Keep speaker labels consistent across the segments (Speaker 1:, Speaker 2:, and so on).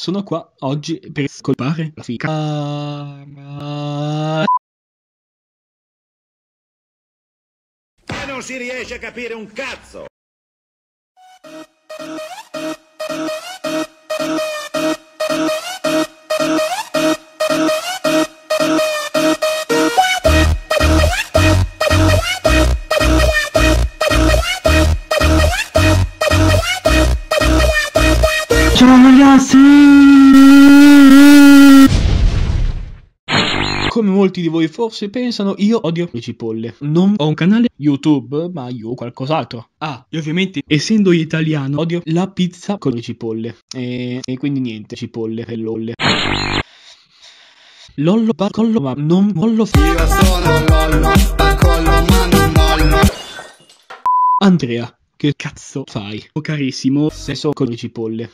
Speaker 1: Sono qua oggi per scolpare la fica.
Speaker 2: E non si riesce a capire un cazzo!
Speaker 1: Ragazzi! Come molti di voi forse pensano, io odio le cipolle. Non ho un canale YouTube, ma io ho qualcos'altro. Ah, e ovviamente, essendo italiano, odio la pizza con le cipolle. E, e quindi niente, cipolle e lolle. Lollo bacollo, ma non mollo f-
Speaker 3: Io sono Lollo, bacollo ma non mollo.
Speaker 1: Andrea, che cazzo fai? Oh carissimo, sesso con le cipolle.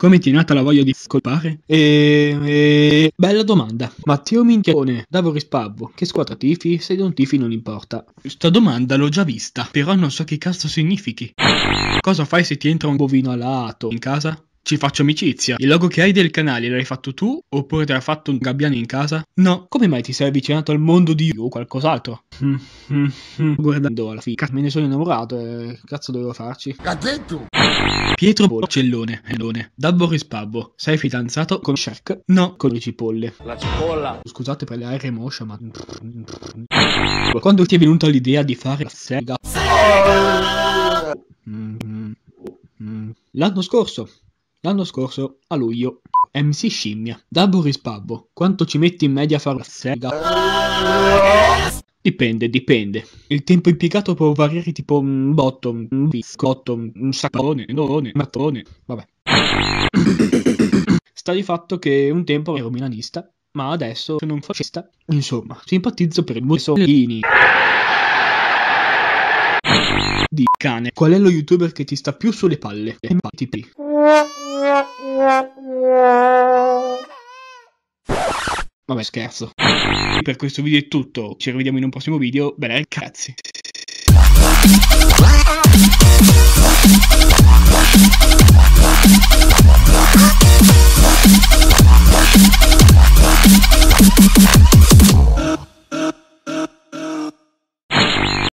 Speaker 1: Come ti è nata la voglia di scolpare? E... e- Bella domanda. Matteo Minchione, da Pabbo, che squadra tifi? Se non tifi non importa. Sta domanda l'ho già vista, però non so che cazzo significhi. Cosa fai se ti entra un bovino alato in casa? Ci faccio amicizia. Il logo che hai del canale l'hai fatto tu oppure te l'ha fatto un gabbiano in casa? No. Come mai ti sei avvicinato al mondo di o qualcos'altro? Guardando alla fica, me ne sono innamorato e che cazzo dovevo farci?
Speaker 3: Gazzetto.
Speaker 1: Pietro Porcellone, Elone, da Boris Pabbo. Sei fidanzato con Shaq? No, con le cipolle.
Speaker 2: La cipolla!
Speaker 1: Scusate per le air motion, ma... Quando ti è venuta l'idea di fare la sega? Mm, mm, mm. L'anno scorso. L'anno scorso, a luglio. MC Scimmia, da Boris Pabbo. Quanto ci metti in media a fare la sega? Dipende, dipende. Il tempo impiegato può variare tipo un botto, un biscotto, un sapone, un mattone, vabbè. Sta di fatto che un tempo ero milanista, ma adesso sono un fascista. Insomma, simpatizzo per Mussolini. Cane, qual è lo youtuber che ti sta più sulle palle? Empatipi. Vabbè, scherzo. Per questo video è tutto. Ci rivediamo in un prossimo video. Bene, cazzi.